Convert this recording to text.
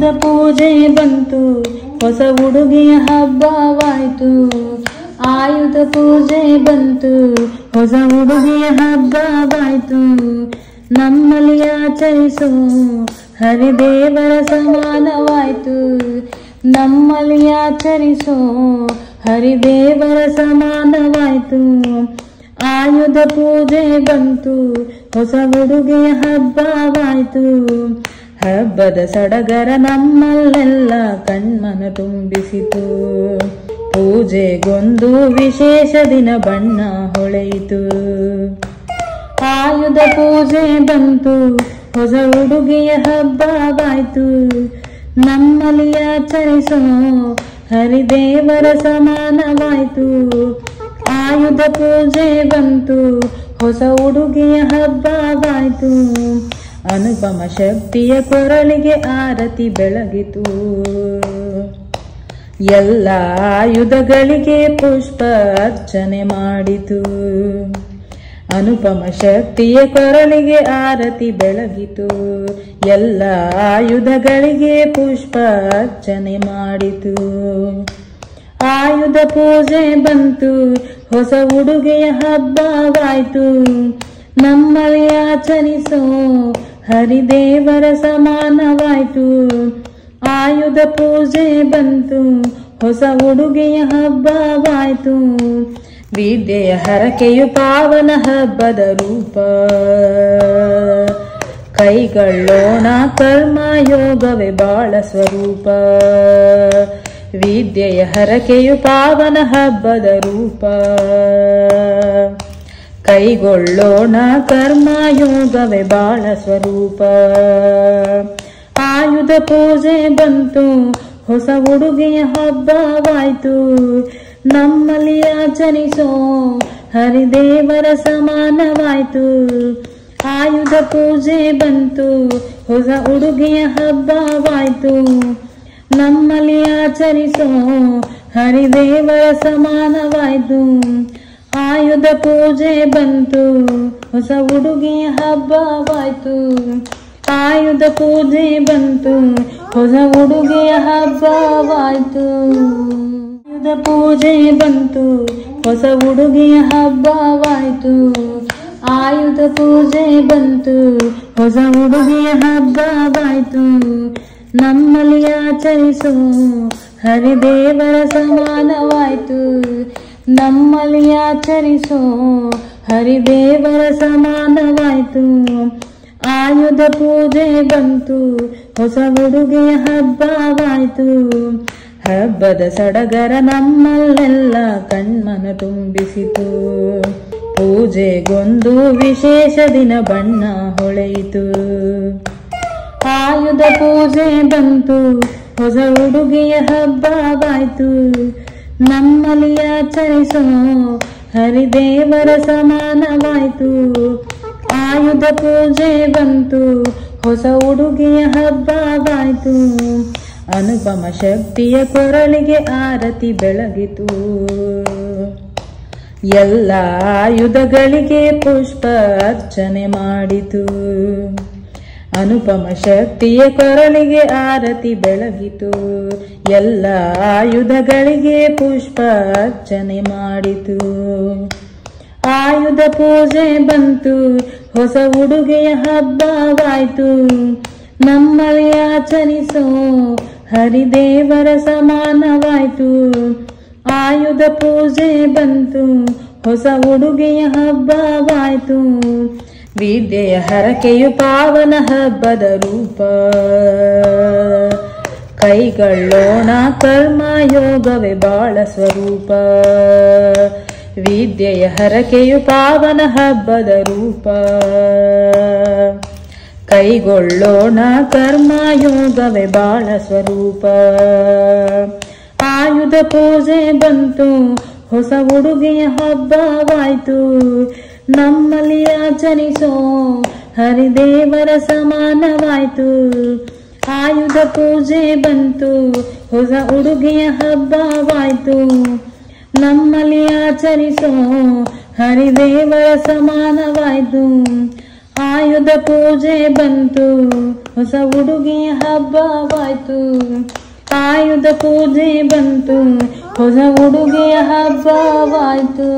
ಪೂಜೆ ಬಂತು. ಹೊಸ ಉಡುಗೆಯ ಹಬ್ಬವಾಯ್ತು. ಆಯುಧ ಪೂಜೆ ಬಂತು. ಹೊಸ ಉಡುಗೆಯ ಹಬ್ಬವಾಯ್ತು. ನಮ್ಮಲ್ಲಿ ಆಚರಿಸೋ. ಹರಿದೇವರ ಸಮಾನವಾಯ್ತು. ನಮ್ಮಲ್ಲಿ ಆಚರಿಸೋ. ಹರಿದೇವರ ಸಮಾನವಾಯ್ತು. ಆಯುಧ ಪೂಜೆ ಬಂತು. ಹೊಸ ಉಡುಗೆಯ ಹಬ್ಬವಾಯ್ತು. ಹಬ್ಬದ ಸಡಗರ ನಮ್ಮಲ್ಲೆಲ್ಲ ಕಣ್ಮನ ತುಂಬಿಸಿತು. ಪೂಜೆಗೊಂದು ವಿಶೇಷ ದಿನ ಬಣ್ಣ ಹೊಳೆಯಿತು. ಆಯುಧ ಪೂಜೆ ಬಂತು, ಹೊಸ ಉಡುಗೆಯ ಹಬ್ಬವಾಯ್ತು ನಮ್ಮಲ್ಲಿ ಆಚರಿಸೋ ಹರಿದೇವರ ಸಮಾನವಾಯ್ತು. ಆಯುಧ ಪೂಜೆ ಬಂತು, ಹೊಸ ಉಡುಗೆಯ ಹಬ್ಬವಾಯ್ತು ಅನುಪಮ ಶಕ್ತಿಯ ಕೊರಳಿಗೆ ಆರತಿ ಬೆಳಗಿತು. ಎಲ್ಲ ಆಯುಧಗಳಿಗೆ ಪುಷ್ಪ ಅರ್ಚನೆ ಮಾಡಿತು. ಅನುಪಮ ಶಕ್ತಿಯ ಕೊರಳಿಗೆ ಆರತಿ ಬೆಳಗಿತು. ಎಲ್ಲ ಆಯುಧಗಳಿಗೆ ಪುಷ್ಪ ಅರ್ಚನೆ ಮಾಡಿತು. ಆಯುಧ ಪೂಜೆ ಬಂತು. ಹೊಸ ಉಡುಗೆಯ ಹಬ್ಬವಾಯ್ತು. ನಮ್ಮಲ್ಲಿ ಆಚರಿಸೋ. ಹರಿದೇವರ ಸಮಾನವಾಯ್ತು. ಆಯುಧ ಪೂಜೆ ಬಂತು, ಹೊಸ ಉಡುಗೆಯ ಹಬ್ಬವಾಯ್ತು. ವಿದ್ಯೆಯ ಹರಕೆಯು ಪಾವನ ಹಬ್ಬದ ರೂಪ. ಕೈಗೊಳ್ಳೋಣ ಕರ್ಮ ಯೋಗವೇ ಬಾಳ ಸ್ವರೂಪ. ವಿದ್ಯೆಯ ಹರಕೆಯು ಪಾವನ ಹಬ್ಬದ ರೂಪ. ಕೈಗೊಳ್ಳೋಣ ಕರ್ಮ ಯೋಗವೇ ಬಾಳ ಸ್ವರೂಪ. ಆಯುಧ ಪೂಜೆ ಬಂತು, ಹೊಸ ಉಡುಗೆಯ ಹಬ್ಬವಾಯ್ತು. ನಮ್ಮಲ್ಲಿ ಆಚರಿಸೋ ಹರಿದೇವರ ಸಮಾನವಾಯ್ತು. ಆಯುಧ ಪೂಜೆ ಬಂತು, ಹೊಸ ಉಡುಗೆಯ ಹಬ್ಬವಾಯ್ತು. ನಮ್ಮಲ್ಲಿ ಆಚರಿಸೋ ಹರಿದೇವರ ಸಮಾನವಾಯ್ತು. ಆಯುಧ ಪೂಜೆ ಬಂತು. ಹೊಸ ಉಡುಗೆ ಹಬ್ಬವಾಯ್ತು. ಆಯುಧ ಪೂಜೆ ಬಂತು. ಹೊಸ ಉಡುಗೆಯ ಹಬ್ಬವಾಯ್ತು. ಆಯುಧ ಪೂಜೆ ಬಂತು. ಹೊಸ ಉಡುಗೆ ಹಬ್ಬವಾಯ್ತು. ಆಯುಧ ಪೂಜೆ ಬಂತು. ಹೊಸ ಉಡುಗೆ ಹಬ್ಬವಾಯ್ತು. ನಮ್ಮಲ್ಲಿ ಆಚರಿಸೋ ಹರಿದೇವರ ಸಮಾನವಾಯ್ತು. ನಮ್ಮಲ್ಲಿ ಆಚರಿಸೋ ಹರಿದೇವರ ಸಮಾನವಾಯ್ತು. ಆಯುಧ ಪೂಜೆ ಬಂತು, ಹೊಸ ಉಡುಗೆಯ ಹಬ್ಬವಾಯ್ತು. ಹಬ್ಬದ ಸಡಗರ ನಮ್ಮಲ್ಲೆಲ್ಲ ಕಣ್ಮನ ತುಂಬಿಸಿತು. ಪೂಜೆಗೊಂದು ವಿಶೇಷ ದಿನ ಬಣ್ಣ ಹೊಳೆಯಿತು. ಆಯುಧ ಪೂಜೆ ಬಂತು, ಹೊಸ ಉಡುಗೆಯ ಹಬ್ಬವಾಯ್ತು. ನಮ್ಮಲ್ಲಿ ಆಚರಿಸೋ ಹರಿದೇವರ ಸಮಾನವಾಯ್ತು. ಆಯುಧ ಪೂಜೆ ಬಂತು, ಹೊಸ ಉಡುಗೆಯ ಹಬ್ಬವಾಯ್ತು. ಅನುಪಮ ಶಕ್ತಿಯ ಕೊರಳಿಗೆ ಆರತಿ ಬೆಳಗಿತು. ಎಲ್ಲ ಆಯುಧಗಳಿಗೆ ಪುಷ್ಪ ಅರ್ಚನೆ ಮಾಡಿತು. ಅನುಪಮ ಶಕ್ತಿಯ ಕೊರಳಿಗೆ ಆರತಿ ಬೆಳಗಿತು. ಎಲ್ಲ ಆಯುಧಗಳಿಗೆ ಪುಷ್ಪ ಅರ್ಚನೆ ಮಾಡಿತು. ಆಯುಧ ಪೂಜೆ ಬಂತು. ಹೊಸ ಉಡುಗೆಯ ಹಬ್ಬವಾಯ್ತು. ನಮ್ಮಲ್ಲಿ ಆಚರಿಸೋ ಹರಿದೇವರ ಸಮಾನವಾಯ್ತು. ಆಯುಧ ಪೂಜೆ ಬಂತು. ಹೊಸ ಉಡುಗೆಯ ಹಬ್ಬವಾಯ್ತು. ವಿದ್ಯೆಯ ಹರಕೆಯು ಪಾವನ ಹಬ್ಬದ ರೂಪ ಕೈಗೊಳ್ಳೋಣ ಕರ್ಮ ಯೋಗವೇ ಬಾಳ ಸ್ವರೂಪ. ವಿದ್ಯೆಯ ಹರಕೆಯು ಪಾವನ ಹಬ್ಬದ ರೂಪ ಕೈಗೊಳ್ಳೋಣ ಕರ್ಮ ಯೋಗವೇ ಬಾಳ ಸ್ವರೂಪ. ಆಯುಧ ಪೂಜೆ ಬಂತು, ಹೊಸ ಉಡುಗೆಯ ಹಬ್ಬವಾಯ್ತು. ನಮ್ಮಲ್ಲಿ ಆಚರಿಸೋ ಹರಿದೇವರ ಸಮಾನವಾಯ್ತು. ಆಯುಧ ಪೂಜೆ ಬಂತು, ಹೊಸ ಉಡುಗೆಯ ಹಬ್ಬವಾಯ್ತು. ನಮ್ಮಲ್ಲಿ ಆಚರಿಸೋ ಹರಿದೇವರ ಸಮಾನವಾಯ್ತು. ಆಯುಧ ಪೂಜೆ ಬಂತು, ಹೊಸ ಉಡುಗೆಯ ಹಬ್ಬವಾಯ್ತು. ಆಯುಧ ಪೂಜೆ ಬಂತು, ಹೊಸ ಉಡುಗೆಯ ಹಬ್ಬವಾಯ್ತು.